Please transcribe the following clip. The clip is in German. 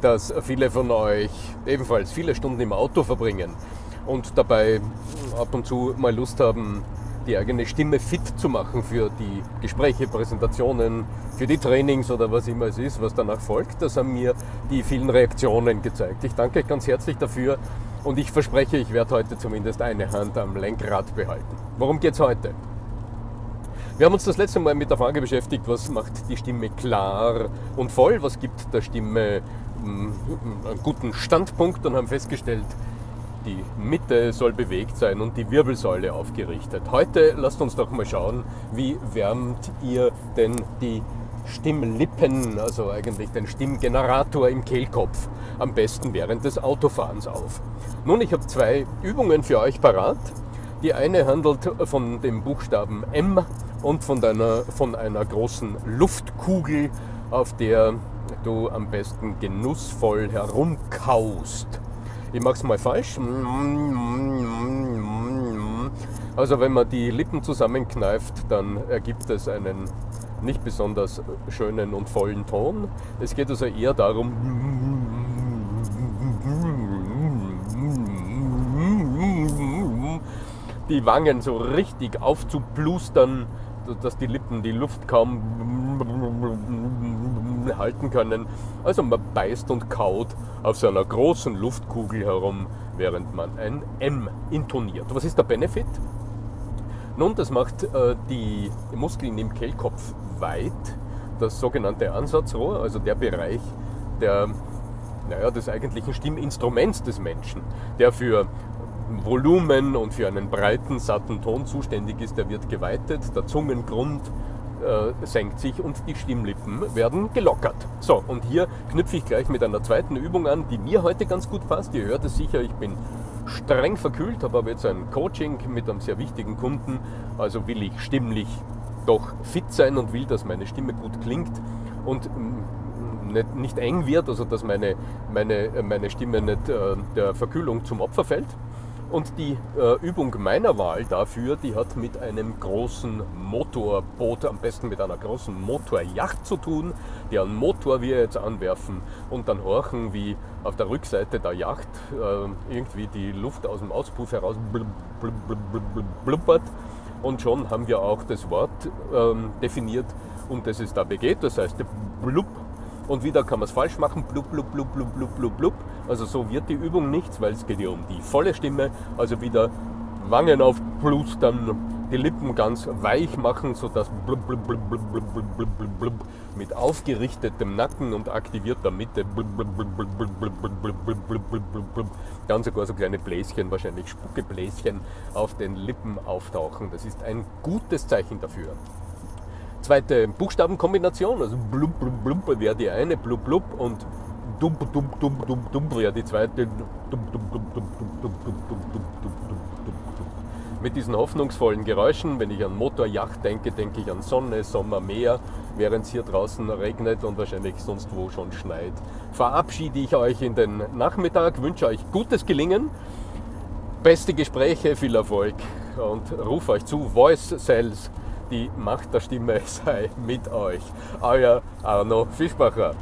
dass viele von euch ebenfalls viele Stunden im Auto verbringen und dabei ab und zu mal Lust haben, die eigene Stimme fit zu machen für die Gespräche, Präsentationen, für die Trainings oder was immer es ist, was danach folgt. Das haben mir die vielen Reaktionen gezeigt. Ich danke euch ganz herzlich dafür und ich verspreche, ich werde heute zumindest eine Hand am Lenkrad behalten. Worum geht es heute? Wir haben uns das letzte Mal mit der Frage beschäftigt, was macht die Stimme klar und voll, was gibt der Stimme mm, einen guten Standpunkt und haben festgestellt, die Mitte soll bewegt sein und die Wirbelsäule aufgerichtet. Heute lasst uns doch mal schauen, wie wärmt ihr denn die Stimmlippen, also eigentlich den Stimmgenerator im Kehlkopf, am besten während des Autofahrens auf. Nun, ich habe zwei Übungen für euch parat. Die eine handelt von dem Buchstaben M und von einer, von einer großen Luftkugel, auf der du am besten genussvoll herumkaust. Ich mache es mal falsch. Also wenn man die Lippen zusammenkneift, dann ergibt es einen nicht besonders schönen und vollen Ton. Es geht also eher darum, die Wangen so richtig aufzuplustern, dass die Lippen die Luft kaum halten können. Also man beißt und kaut auf so einer großen Luftkugel herum, während man ein M intoniert. Was ist der Benefit? Nun, das macht äh, die Muskeln im Kehlkopf weit, das sogenannte Ansatzrohr, also der Bereich der, naja, des eigentlichen Stimminstruments des Menschen, der für Volumen und für einen breiten, satten Ton zuständig ist, der wird geweitet, der Zungengrund äh, senkt sich und die Stimmlippen werden gelockert. So, und hier knüpfe ich gleich mit einer zweiten Übung an, die mir heute ganz gut passt. Ihr hört es sicher, ich bin streng verkühlt, habe aber jetzt ein Coaching mit einem sehr wichtigen Kunden, also will ich stimmlich doch fit sein und will, dass meine Stimme gut klingt und mm, nicht, nicht eng wird, also dass meine, meine, meine Stimme nicht äh, der Verkühlung zum Opfer fällt. Und die äh, Übung meiner Wahl dafür, die hat mit einem großen Motorboot, am besten mit einer großen Motorjacht zu tun, deren Motor wir jetzt anwerfen und dann horchen, wie auf der Rückseite der Yacht äh, irgendwie die Luft aus dem Auspuff heraus blub, blub, blub, blubbert. Und schon haben wir auch das Wort ähm, definiert, um das es dabei geht. Das heißt, blub und wieder kann man es falsch machen, blub, blub, blub, blub, blub, blub, blub. Also so wird die Übung nichts, weil es geht ja um die volle Stimme. Also wieder Wangen auf dann die Lippen ganz weich machen, sodass blub, blub, blub, blub, blub, blub, blub, blub, blub, mit aufgerichtetem Nacken und aktivierter Mitte dann sogar so kleine Bläschen, wahrscheinlich Spuckebläschen auf den Lippen auftauchen. Das ist ein gutes Zeichen dafür zweite Buchstabenkombination, also blub, blub, blub wäre die eine, blub, blub und dump, dump, dump, dump, dump wäre die zweite. Dump, dump, dump, dump, dump, dump, dump, dump, Mit diesen hoffnungsvollen Geräuschen, wenn ich an Motorjacht denke, denke ich an Sonne, Sommer, Meer, während es hier draußen regnet und wahrscheinlich sonst wo schon schneit. Verabschiede ich euch in den Nachmittag, wünsche euch gutes Gelingen, beste Gespräche, viel Erfolg und rufe euch zu Voice Sales die Macht der Stimme sei mit euch. Euer Arno Fischbacher.